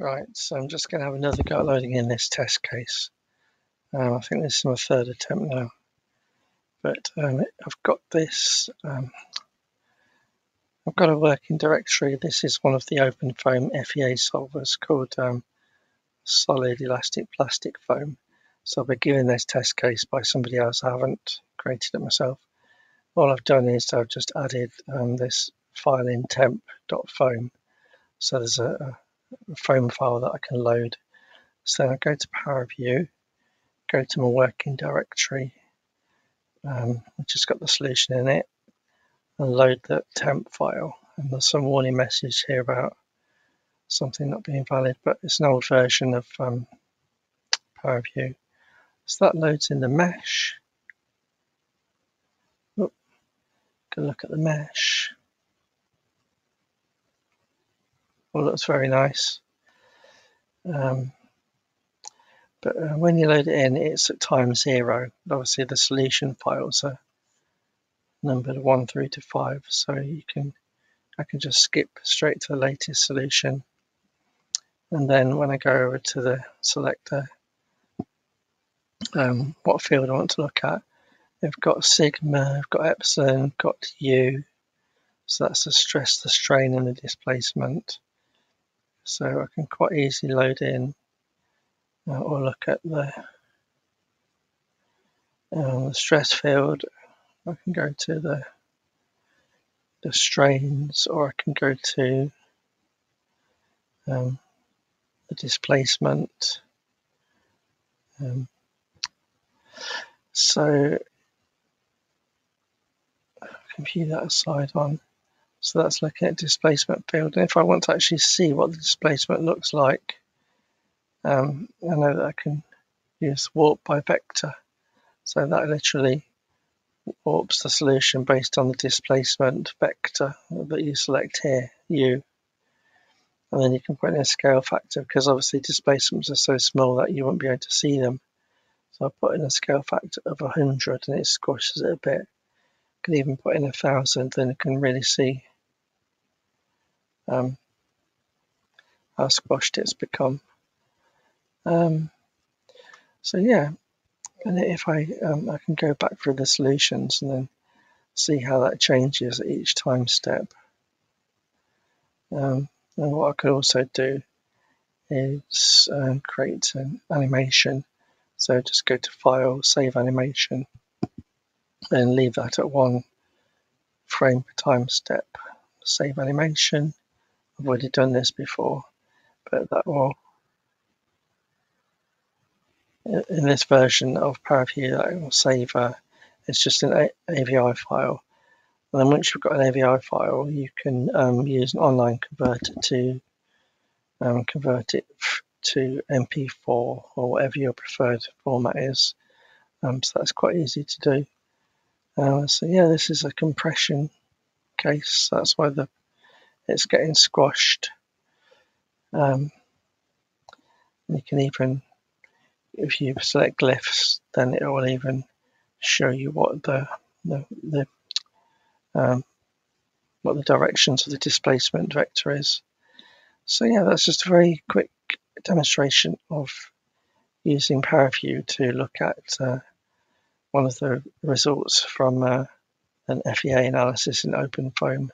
Right, so I'm just going to have another go at loading in this test case. Um, I think this is my third attempt now. But um, I've got this, um, I've got a working directory. This is one of the OpenFOAM FEA solvers called um, Solid Elastic Plastic Foam. So I'll be given this test case by somebody else. I haven't created it myself. All I've done is I've just added um, this file in temp.foam. So there's a, foam file that I can load. So I go to ParaView, go to my working directory, um, which has got the solution in it, and load the temp file. And there's some warning message here about something not being valid, but it's an old version of um, ParaView. So that loads in the mesh. Oop, go look at the mesh. Well, looks very nice. Um, but uh, when you load it in, it's at time zero. Obviously, the solution files are numbered one through to five, so you can I can just skip straight to the latest solution. And then when I go over to the selector, um, what field I want to look at, I've got sigma, I've got epsilon, got u. So that's the stress, the strain, and the displacement. So I can quite easily load in uh, or look at the, um, the stress field. I can go to the the strains or I can go to um, the displacement. Um, so I can view that aside on. So that's looking at displacement field. And if I want to actually see what the displacement looks like, um, I know that I can use warp by vector. So that literally warps the solution based on the displacement vector that you select here, u. And then you can put in a scale factor because obviously displacements are so small that you won't be able to see them. So I put in a scale factor of 100 and it squashes it a bit. Can even put in a thousand, then you can really see um, how squashed it's become. Um, so yeah, and if I um, I can go back through the solutions and then see how that changes at each time step. Um, and what I could also do is um, create an animation. So just go to File, Save Animation, and leave that at one frame per time step. Save animation. I've already done this before, but that will, in this version of ParaView, that will save, a, it's just an AVI file. And then once you've got an AVI file, you can um, use an online converter to um, convert it to MP4 or whatever your preferred format is. Um, so that's quite easy to do. Uh, so yeah, this is a compression case. That's why the it's getting squashed. Um, you can even, if you select glyphs, then it will even show you what the the, the um, what the directions of the displacement vector is. So yeah, that's just a very quick demonstration of using ParaView to look at uh, one of the results from uh, an FEA analysis in OpenFOAM.